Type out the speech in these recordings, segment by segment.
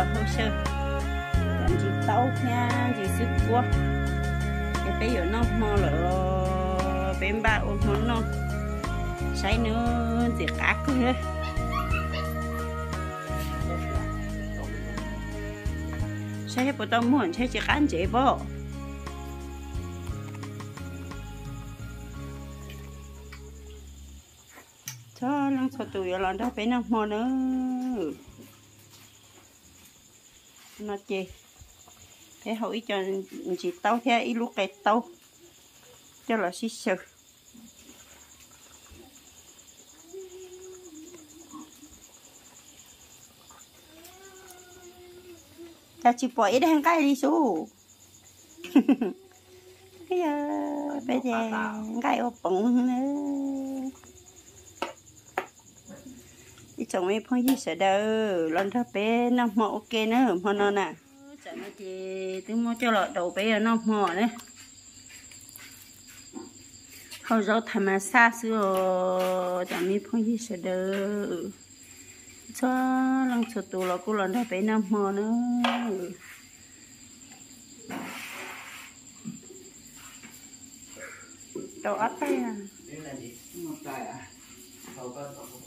là hồ sơ. Làm chị tàu nha chị sức quá cái bây giờ nó mò lỡ bên ba ôm nó nó. Say nữa thì cá cứ hết say bộ tao muốn say chị cán chế bộ. Cho lăng cho tụi lần đó phải nó mò nữa nó chê thế hỏi cho chị tao theo ít lúc cái tao cho là xí sơ ta chỉ bỏ ít hàng cái đi số bây giờ bây giờ cái ô bụng nữa đi chồng mấy phong gì sợ đâu. Lần thứ bé nó mò ok nữa mà nó nè chả nó chỉ tôi mua cho lọ đầu bé nó mò đấy. Không rõ thầm mà xa xưa chả mấy phong gì sợ đâu. Cho lần sợ tù là cô lần thứ bé nó mò nữa. Đầu ớt tay à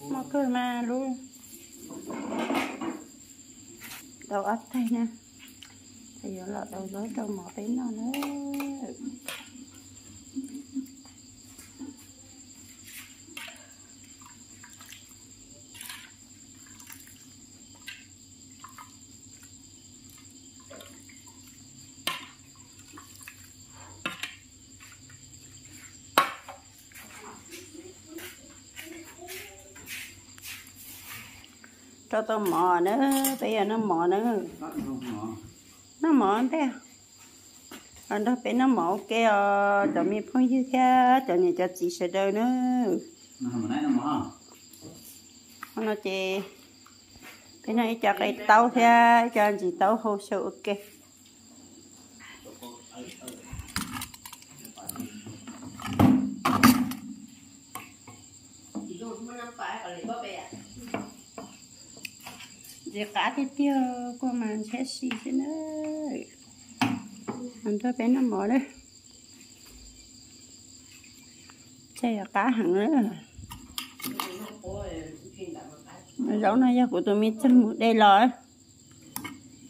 mà cười mà luôn. Đầu ớt tay nè thì giờ là đầu lối đầu mỏ đến nó nữa. Cho tôi mò nữa bây giờ nó mò nữa. Nó mò thế anh đó phải nó mò cái cho mi phong như thế cho nhà cho chị sẽ đâu nữa. Nó chị cái này cho cái tàu thế cho chị tàu hồ sơ ok cá thì tiêu qua màn sẽ xì thế nữa. Anh cho bé nó mỏ đấy. Chơi là cá hẳn nữa rau này của tôi mình chân một đây rồi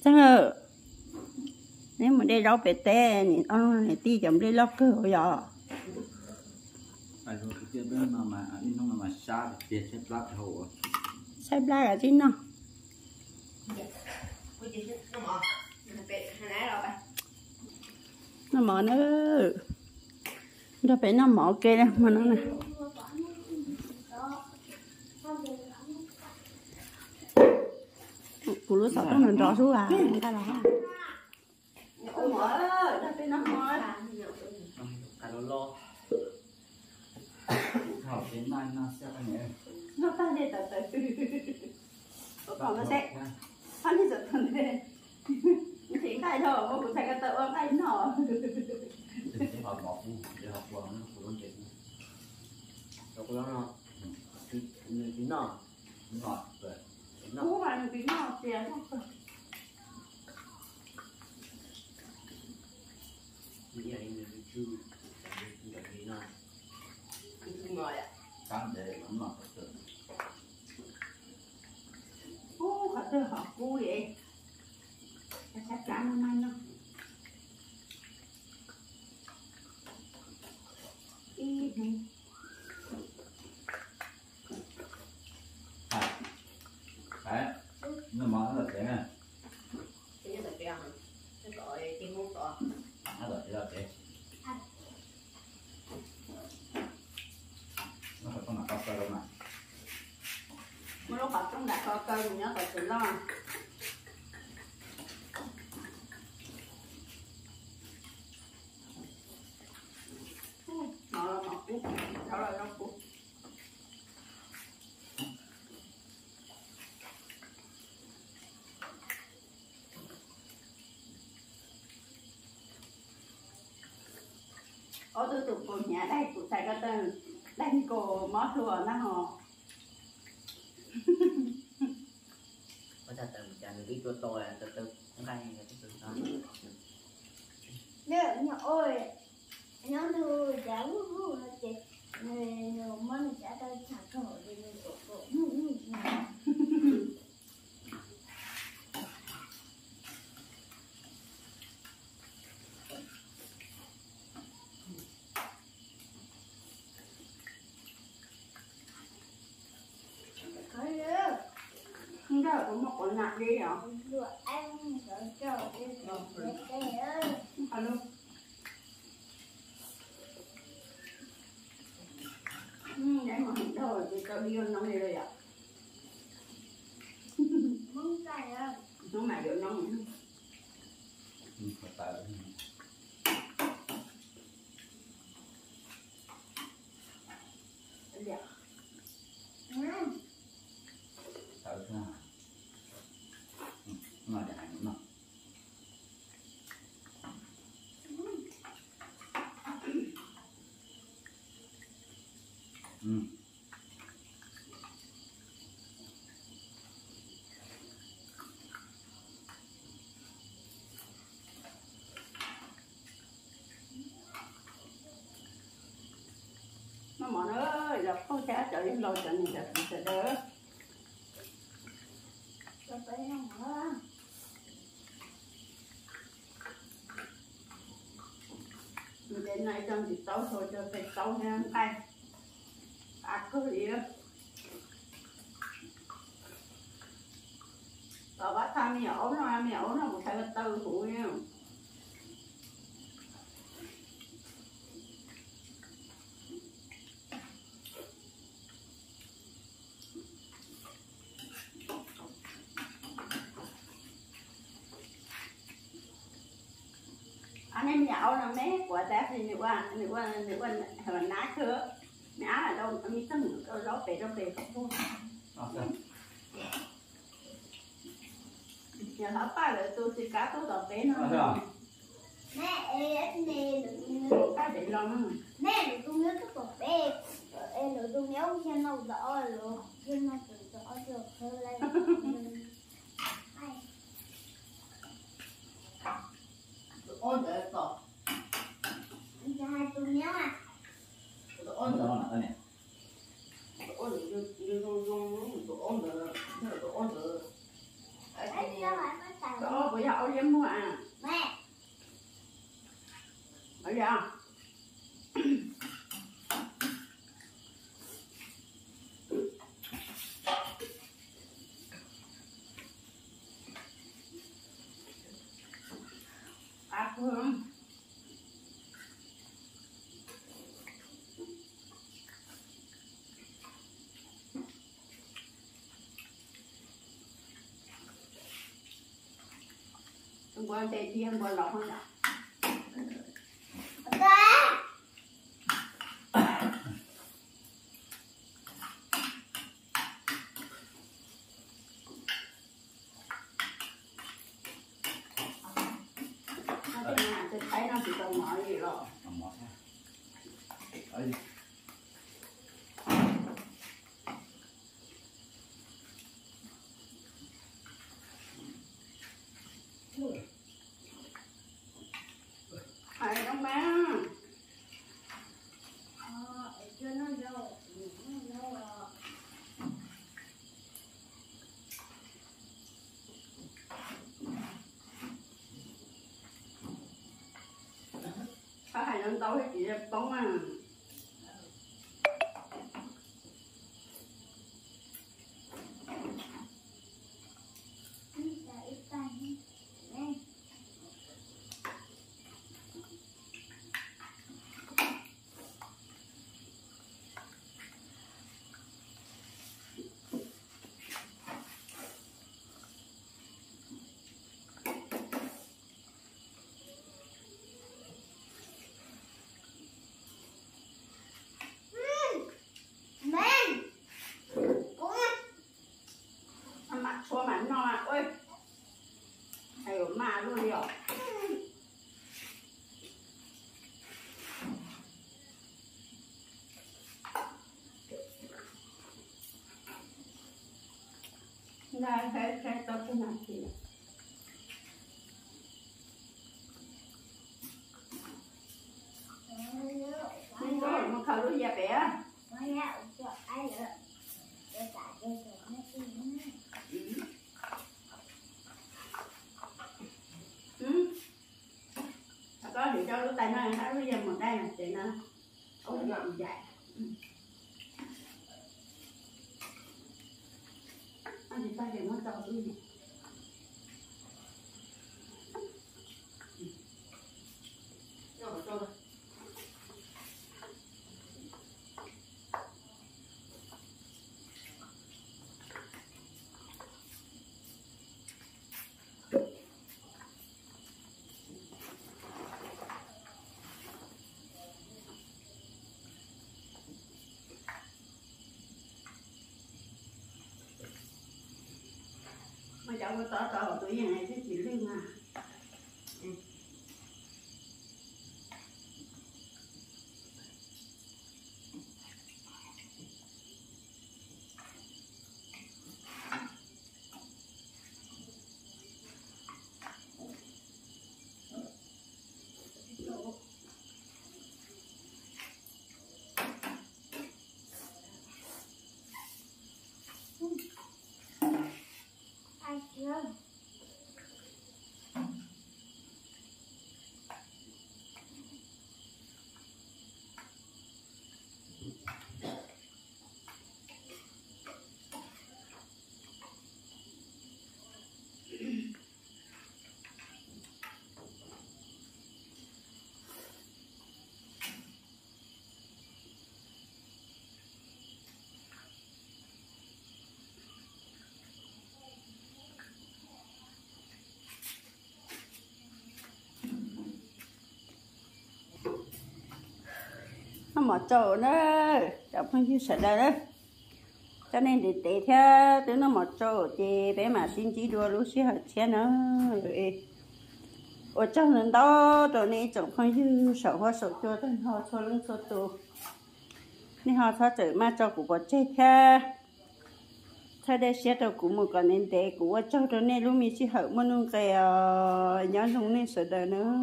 chắc rồi nếu mà đây rau bể tê thì ông này ti chậm đây lóc cơ rồi giờ Ai rồi cái kia bên mà mà anh không mà xa thì chết lát hồ. sai bla là chính nó nó mở nữa nó phải nó mở kia đó mà nó nè. Phụ nữ sợ nó rõ xuống à? Người ta là mở nó nó nó nó nó ta đi từ từ còn nó sẽ anh đi giật thần đi chỉ thôi mà cũng phải cái tự ông anh nọ sẽ học phụ để học qua nó phụ nó chết. Đâu có nó. Tí nọ. Ngọt rồi. nó tí nọ tiền không Tí này người đi chư Tí này tí nọ Chư ngồi ạ Cán để nó ngọt được. cú phải tôi học cú vậy chắc chắn nó may nó ít này Đấy. Nó mở là thế này. Tí này cái ăn Cái gọi cái ngô tỏ Nó rồi là thế. Nó phải có mặt cọc cơ đâu mà. mà lúc học trong đại co cơ mình nhớ phải tự lo nó là nó cú đó là nó cú ở tôi tụi cô nhà đây tụi thầy có tên đánh cô mót thua nó họ Có thật tầm chăn cái chua tôi là từ từ không cay là từ từ đó. Nếu nhỏ ơi Nó đưa giá vũ vũ là chị? Người nhiều mà mình sẽ tới trả thổ Thì mình cổ cổ Mù mù mù Có được không con nạt đi hả Được ăn Rồi trời ơi Cái ơi. Alo. Ừ, để mà không đâu thì tao đi ăn nông đi rồi ạ. Muốn cay không? nó mà được nông. Ừ, phải tại dạ Ừ tại sao Ừ, mà để hành nó ừ nó mà nó là không trả trở đến lâu trở nên là sẽ đỡ cho phải không hả? Mình đến nay trong thì tấu thôi cho phải tấu nha tay à cứ gì đó. Tao bắt tham mẹ nó ăn ốm nó một thay cái tư phụ nha. Anh em nhậu là mấy quả tép thì nếu qua nếu qua nếu qua hồi ná chưa? Ná là đâu có mi tưng đâu đó về đâu về không thôi sao? nhà nó ba là tôi chỉ cá tôi tập bé nó. Sao? Mẹ em nè được cá để lòng Mẹ được tôi nhớ cái cục bê Em được tôi nhớ xem đâu rõ rồi mà tự rõ được hơn lên. Ôn để tập Cho hai tôi nhớ à Nó ôn để đó là này ôn để dùng dùng dùng dùng ôn để ôn để Đấy cho bạn có tài đó bây giờ ông em mua à Mẹ bây giờ à phương. Hôm qua tệ chi hôm qua lọc hơn ạ Ba Nó thế nào, tôi thấy nó chỉ còn nhỏ gì rồi Nó mỏ ra Ấy Hay không bé Ờ, rồi Có hai lần tối chị đẹp bóng à Để tay Nè Men Cũng Ăn mặt xua mặt no à ôi Hay ở mà luôn đi ạ Đây, 我打打好多印，ai mà mở trâu nữa cháu không chịu sợ đâu đó. Cho nên để để theo từ nó mở trâu thì bé mà xin chỉ đua lúc xí hạt xe nữa ở trong lần đó rồi này cháu không chịu sợ hoa sợ cho tên họ cho lưng cho tù. Nên họ cho trở mà cho của bọn chết theo thay đây xe đầu của một con nên để của cháu rồi này lúc mình chỉ hở mà nung cái ờ, nhớ nung nên sợ đời nữa.